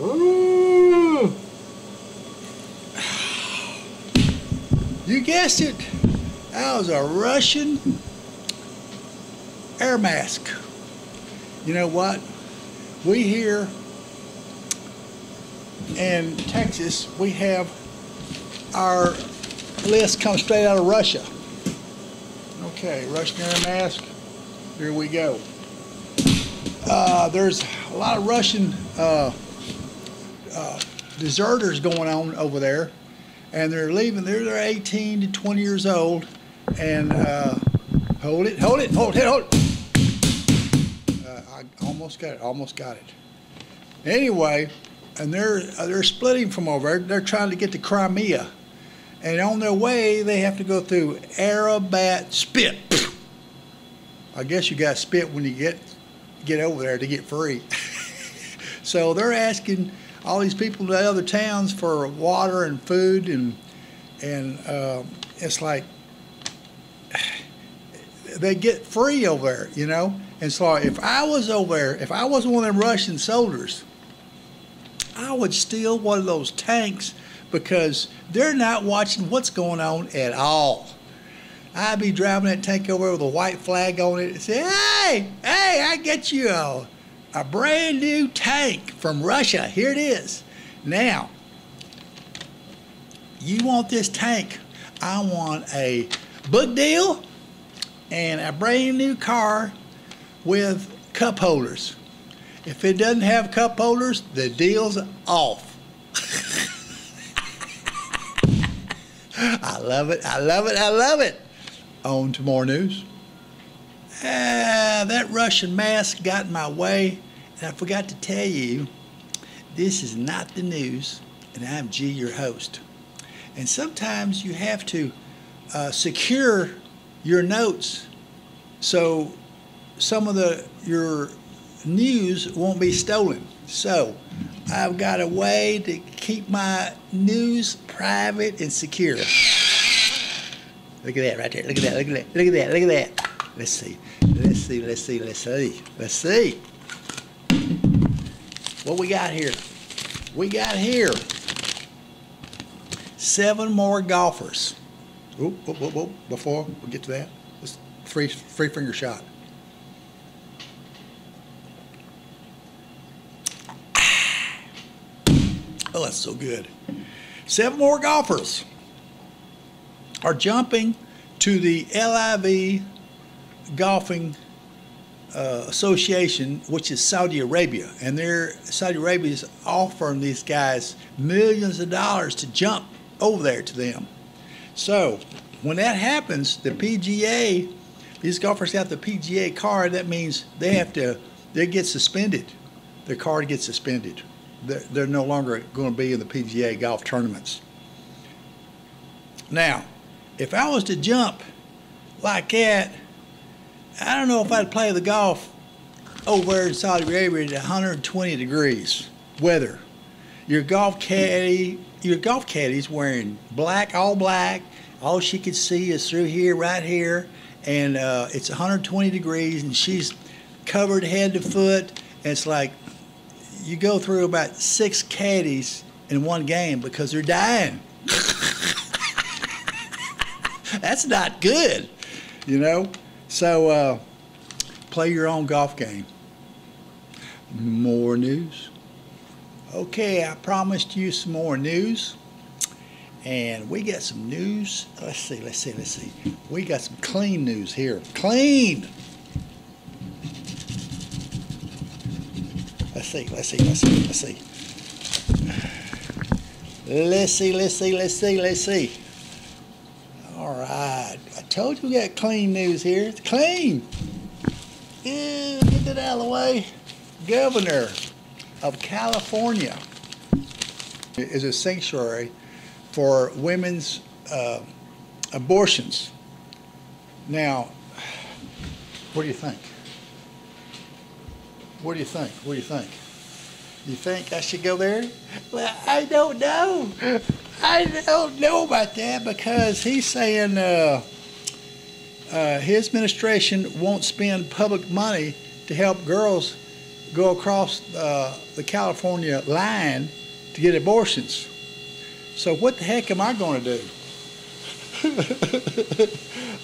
You guessed it. That was a Russian air mask. You know what? We here in Texas, we have our list come straight out of Russia. Okay, Russian air mask. Here we go. Uh, there's a lot of Russian uh, uh, deserters going on over there, and they're leaving. They're, they're 18 to 20 years old, and uh, hold it, hold it, hold it, hold it. Uh, I almost got it, almost got it. Anyway, and they're uh, they're splitting from over there. They're trying to get to Crimea, and on their way they have to go through Arabat Spit. I guess you got spit when you get get over there to get free. so they're asking all these people the other towns for water and food, and and uh, it's like they get free over there, you know. And so if I was over there, if I was one of them Russian soldiers, I would steal one of those tanks because they're not watching what's going on at all. I'd be driving that tank over with a white flag on it and say, hey, hey, I get you a, a brand new tank from Russia. Here it is. Now, you want this tank. I want a book deal and a brand new car with cup holders. If it doesn't have cup holders, the deal's off. I love it. I love it. I love it. On to more news. Ah, that Russian mask got in my way, and I forgot to tell you, this is not the news, and I'm G, your host. And sometimes you have to uh, secure your notes so some of the your news won't be stolen. So I've got a way to keep my news private and secure. Look at that right there. Look at that. Look at that. Look at that. Look at that. Let's see. Let's see. Let's see. Let's see. Let's see. What we got here? We got here seven more golfers. Oop. Before we get to that, let's free free finger shot. Ah. Oh, that's so good. Seven more golfers are jumping to the LIV Golfing uh, Association, which is Saudi Arabia, and they're Saudi Arabia is offering these guys millions of dollars to jump over there to them. So when that happens, the PGA, these golfers got the PGA card. That means they have to, they get suspended. Their card gets suspended. They're, they're no longer going to be in the PGA golf tournaments. Now, if I was to jump like that, I don't know if I'd play the golf over in Saudi Arabia at 120 degrees weather. Your golf caddy, your golf caddy's wearing black, all black. All she could see is through here, right here, and uh, it's 120 degrees, and she's covered head to foot. And it's like you go through about six caddies in one game because they're dying. That's not good, you know. So uh, play your own golf game. More news. Okay, I promised you some more news. And we got some news. Let's see, let's see, let's see. We got some clean news here. Clean! Let's see, let's see, let's see, let's see. Let's see, let's see, let's see, let's see. All right. Told you we got clean news here. It's clean. Get that out of the way. Governor of California is a sanctuary for women's uh, abortions. Now, what do you think? What do you think? What do you think? You think I should go there? Well, I don't know. I don't know about that because he's saying uh, uh, his administration won't spend public money to help girls go across uh, the California line to get abortions. So what the heck am I going to do?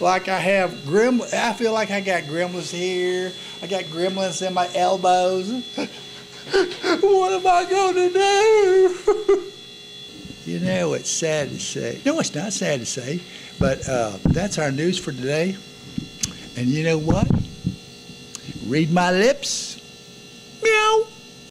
like I have grim, I feel like I got gremlins here. I got gremlins in my elbows. what am I going to do? you know, it's sad to say. No, it's not sad to say, but uh, that's our news for today. And you know what? Read my lips.